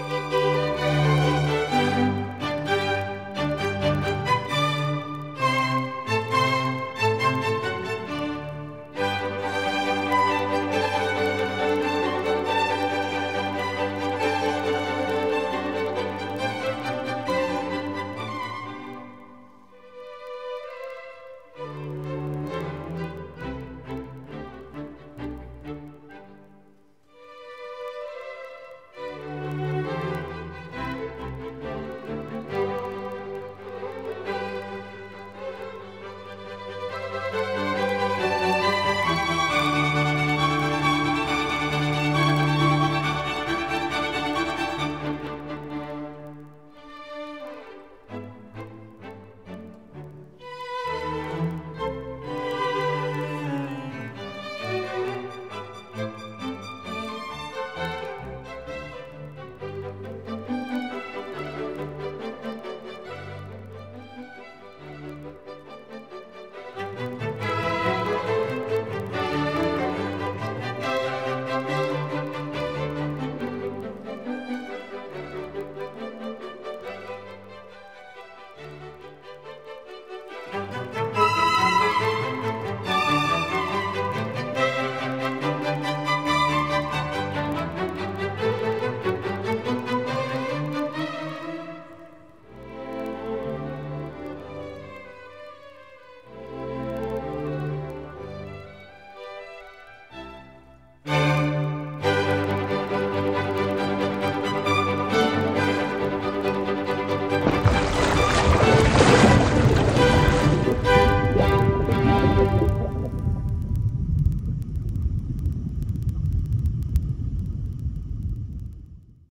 Bye.